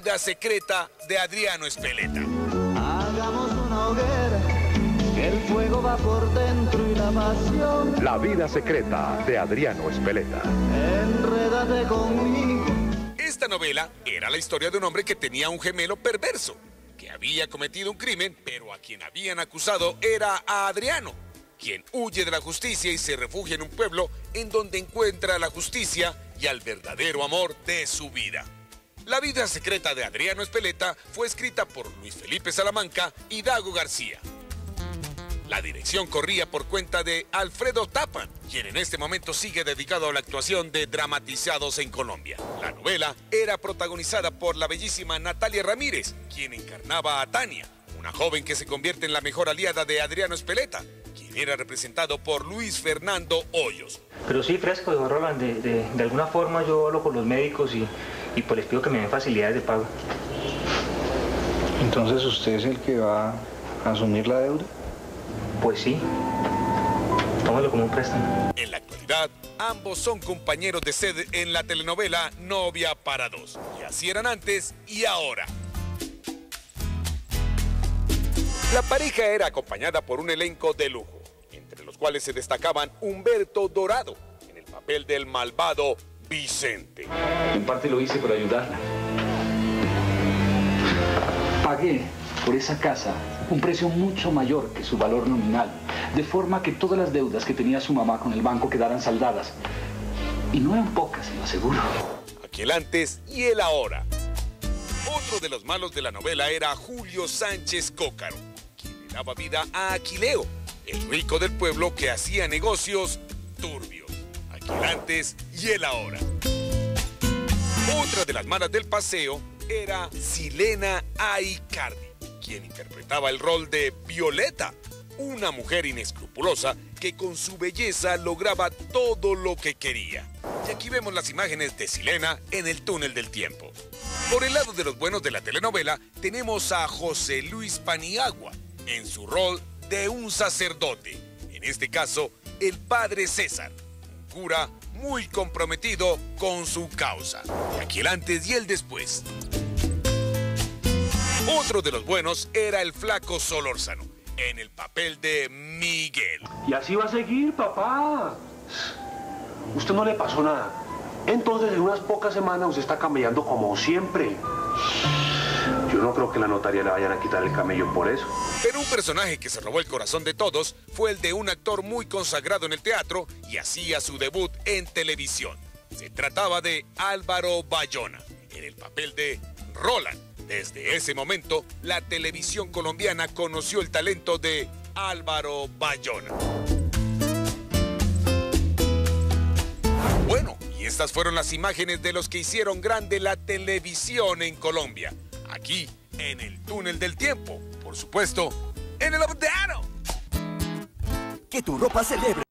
vida secreta de Adriano Espeleta. Hagamos una hoguera, que el fuego va por dentro y la pasión. La vida secreta de Adriano Espeleta. Enrédate conmigo. Esta novela era la historia de un hombre que tenía un gemelo perverso, que había cometido un crimen, pero a quien habían acusado era a Adriano, quien huye de la justicia y se refugia en un pueblo en donde encuentra la justicia y al verdadero amor de su vida. La vida secreta de Adriano Espeleta fue escrita por Luis Felipe Salamanca y Dago García. La dirección corría por cuenta de Alfredo Tapan, quien en este momento sigue dedicado a la actuación de dramatizados en Colombia. La novela era protagonizada por la bellísima Natalia Ramírez, quien encarnaba a Tania, una joven que se convierte en la mejor aliada de Adriano Espeleta, quien era representado por Luis Fernando Hoyos. Pero sí, fresco, don Roland, de, de- de alguna forma yo hablo con los médicos y, y pues les pido que me den facilidades de pago. Entonces usted es el que va a asumir la deuda. Pues sí, tómalo como un préstamo. En la actualidad, ambos son compañeros de sede en la telenovela Novia para dos. Y así eran antes y ahora. La pareja era acompañada por un elenco de lujo, entre los cuales se destacaban Humberto Dorado, en el papel del malvado Vicente. En parte lo hice por ayudarla. Pagué por esa casa un precio mucho mayor que su valor nominal, de forma que todas las deudas que tenía su mamá con el banco quedaran saldadas. Y no eran pocas, se lo aseguro. Aquel antes y el ahora. Otro de los malos de la novela era Julio Sánchez Cócaro, quien le daba vida a Aquileo, el rico del pueblo que hacía negocios turbios. Aquel antes y el ahora. Otra de las malas del paseo era Silena Aicardi, quien interpretaba el rol de Violeta, una mujer inescrupulosa que con su belleza lograba todo lo que quería. Y aquí vemos las imágenes de Silena en el túnel del tiempo. Por el lado de los buenos de la telenovela tenemos a José Luis Paniagua en su rol de un sacerdote, en este caso el padre César, cura muy comprometido con su causa. Aquí el antes y el después. Otro de los buenos era el flaco Solórzano, en el papel de Miguel. Y así va a seguir, papá. Usted no le pasó nada. Entonces, en unas pocas semanas usted está camellando como siempre. No creo que la notaría le vayan a quitar el camello por eso. Pero un personaje que se robó el corazón de todos fue el de un actor muy consagrado en el teatro y hacía su debut en televisión. Se trataba de Álvaro Bayona, en el papel de Roland. Desde ese momento, la televisión colombiana conoció el talento de Álvaro Bayona. Bueno, y estas fueron las imágenes de los que hicieron grande la televisión en Colombia. Aquí, en el túnel del tiempo. Por supuesto, en el Obdano. Que tu ropa celebre.